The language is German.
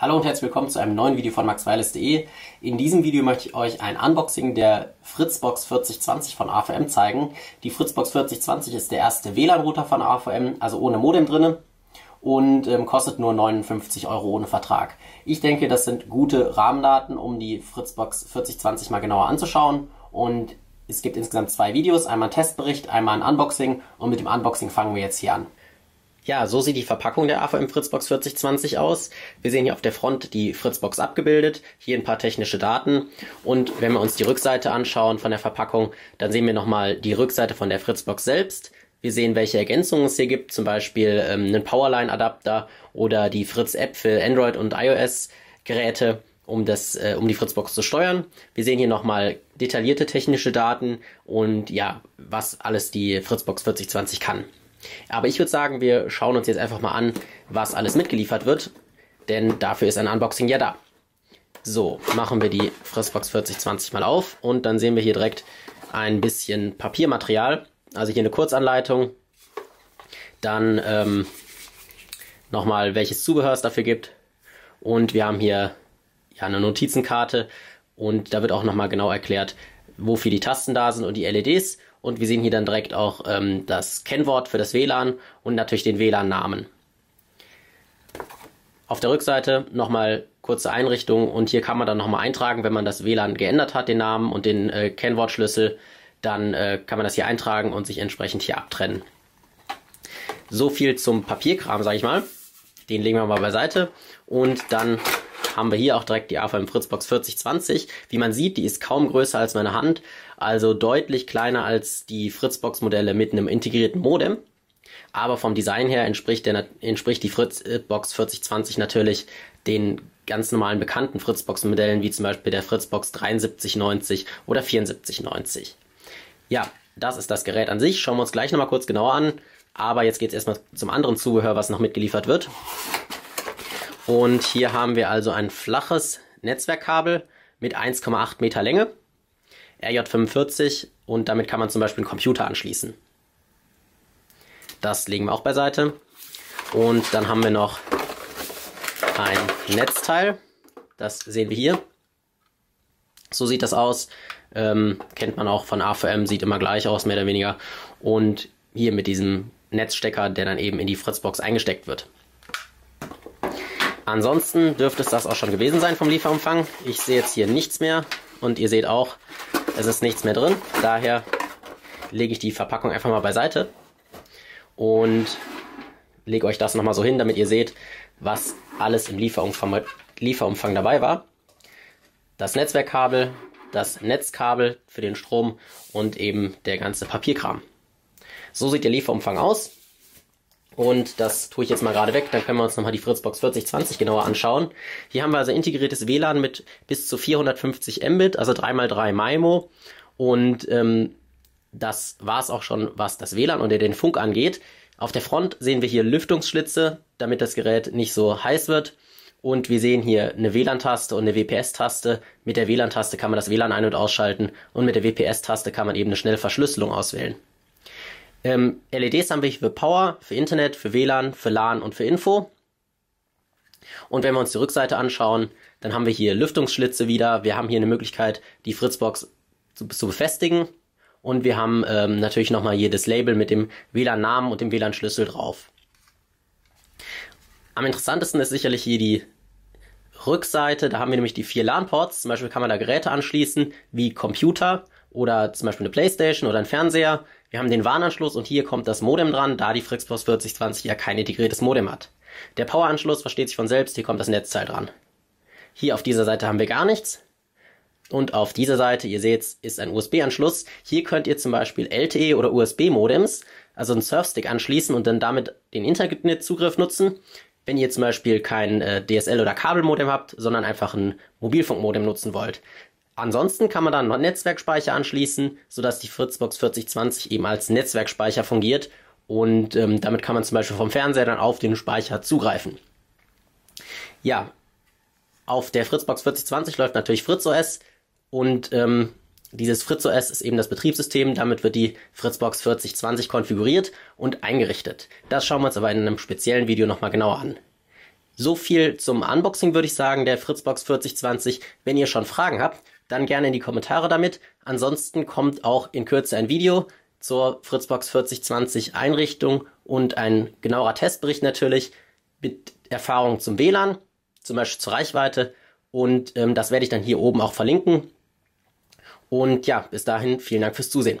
Hallo und herzlich willkommen zu einem neuen Video von maxwireless.de. In diesem Video möchte ich euch ein Unboxing der Fritzbox 4020 von AVM zeigen. Die Fritzbox 4020 ist der erste WLAN-Router von AVM, also ohne Modem drinne und ähm, kostet nur 59 Euro ohne Vertrag. Ich denke, das sind gute Rahmendaten, um die Fritzbox 4020 mal genauer anzuschauen und es gibt insgesamt zwei Videos, einmal ein Testbericht, einmal ein Unboxing und mit dem Unboxing fangen wir jetzt hier an. Ja, so sieht die Verpackung der AVM Fritzbox 4020 aus. Wir sehen hier auf der Front die Fritzbox abgebildet, hier ein paar technische Daten und wenn wir uns die Rückseite anschauen von der Verpackung, dann sehen wir nochmal die Rückseite von der Fritzbox selbst. Wir sehen, welche Ergänzungen es hier gibt, zum Beispiel ähm, einen Powerline-Adapter oder die Fritz-App für Android und iOS-Geräte, um, das, äh, um die Fritzbox zu steuern. Wir sehen hier nochmal detaillierte technische Daten und ja, was alles die Fritzbox 4020 kann. Aber ich würde sagen, wir schauen uns jetzt einfach mal an, was alles mitgeliefert wird, denn dafür ist ein Unboxing ja da. So, machen wir die Fritzbox 4020 mal auf und dann sehen wir hier direkt ein bisschen Papiermaterial. Also hier eine Kurzanleitung, dann ähm, nochmal welches Zubehör es dafür gibt und wir haben hier ja eine Notizenkarte und da wird auch nochmal genau erklärt, wofür die Tasten da sind und die LEDs und wir sehen hier dann direkt auch ähm, das Kennwort für das WLAN und natürlich den WLAN-Namen. Auf der Rückseite nochmal kurze Einrichtung und hier kann man dann nochmal eintragen, wenn man das WLAN geändert hat, den Namen und den äh, Kennwortschlüssel, dann äh, kann man das hier eintragen und sich entsprechend hier abtrennen. So viel zum Papierkram, sage ich mal. Den legen wir mal beiseite und dann haben wir hier auch direkt die AVM Fritzbox 4020. Wie man sieht, die ist kaum größer als meine Hand, also deutlich kleiner als die Fritzbox Modelle mit einem integrierten Modem. Aber vom Design her entspricht, der, entspricht die Fritzbox 4020 natürlich den ganz normalen bekannten Fritzbox Modellen, wie zum Beispiel der Fritzbox 7390 oder 7490. Ja, das ist das Gerät an sich. Schauen wir uns gleich nochmal kurz genauer an. Aber jetzt geht es erstmal zum anderen Zubehör, was noch mitgeliefert wird. Und hier haben wir also ein flaches Netzwerkkabel mit 1,8 Meter Länge, RJ45 und damit kann man zum Beispiel einen Computer anschließen. Das legen wir auch beiseite. Und dann haben wir noch ein Netzteil. Das sehen wir hier. So sieht das aus. Ähm, kennt man auch von AVM, sieht immer gleich aus, mehr oder weniger. Und hier mit diesem Netzstecker, der dann eben in die Fritzbox eingesteckt wird. Ansonsten dürfte es das auch schon gewesen sein vom Lieferumfang. Ich sehe jetzt hier nichts mehr und ihr seht auch, es ist nichts mehr drin. Daher lege ich die Verpackung einfach mal beiseite und lege euch das nochmal so hin, damit ihr seht, was alles im Lieferumfang, Lieferumfang dabei war. Das Netzwerkkabel, das Netzkabel für den Strom und eben der ganze Papierkram. So sieht der Lieferumfang aus. Und das tue ich jetzt mal gerade weg, dann können wir uns nochmal die Fritzbox 4020 genauer anschauen. Hier haben wir also integriertes WLAN mit bis zu 450 Mbit, also 3x3 MIMO. Und ähm, das war es auch schon, was das WLAN und den Funk angeht. Auf der Front sehen wir hier Lüftungsschlitze, damit das Gerät nicht so heiß wird. Und wir sehen hier eine WLAN-Taste und eine WPS-Taste. Mit der WLAN-Taste kann man das WLAN ein- und ausschalten und mit der WPS-Taste kann man eben eine schnelle Verschlüsselung auswählen. Ähm, LEDs haben wir für Power, für Internet, für WLAN, für LAN und für Info. Und wenn wir uns die Rückseite anschauen, dann haben wir hier Lüftungsschlitze wieder. Wir haben hier eine Möglichkeit, die Fritzbox zu, zu befestigen. Und wir haben ähm, natürlich nochmal das Label mit dem WLAN-Namen und dem WLAN-Schlüssel drauf. Am interessantesten ist sicherlich hier die Rückseite. Da haben wir nämlich die vier LAN-Ports. Zum Beispiel kann man da Geräte anschließen, wie Computer oder zum Beispiel eine Playstation oder ein Fernseher. Wir haben den Warnanschluss und hier kommt das Modem dran, da die Fritzbox 4020 ja kein integriertes Modem hat. Der Poweranschluss versteht sich von selbst, hier kommt das Netzteil dran. Hier auf dieser Seite haben wir gar nichts. Und auf dieser Seite, ihr seht, ist ein USB-Anschluss. Hier könnt ihr zum Beispiel LTE oder USB-Modems, also einen Surfstick anschließen und dann damit den Internetzugriff nutzen. Wenn ihr zum Beispiel kein äh, DSL- oder Kabelmodem habt, sondern einfach ein Mobilfunkmodem nutzen wollt, Ansonsten kann man dann noch Netzwerkspeicher anschließen, sodass die Fritzbox 4020 eben als Netzwerkspeicher fungiert und ähm, damit kann man zum Beispiel vom Fernseher dann auf den Speicher zugreifen. Ja, auf der Fritzbox 4020 läuft natürlich FritzOS und ähm, dieses FritzOS ist eben das Betriebssystem, damit wird die Fritzbox 4020 konfiguriert und eingerichtet. Das schauen wir uns aber in einem speziellen Video nochmal genauer an. So viel zum Unboxing würde ich sagen, der Fritzbox 4020. Wenn ihr schon Fragen habt, dann gerne in die Kommentare damit. Ansonsten kommt auch in Kürze ein Video zur Fritzbox 4020 Einrichtung und ein genauer Testbericht natürlich mit Erfahrung zum WLAN, zum Beispiel zur Reichweite. Und ähm, das werde ich dann hier oben auch verlinken. Und ja, bis dahin vielen Dank fürs Zusehen.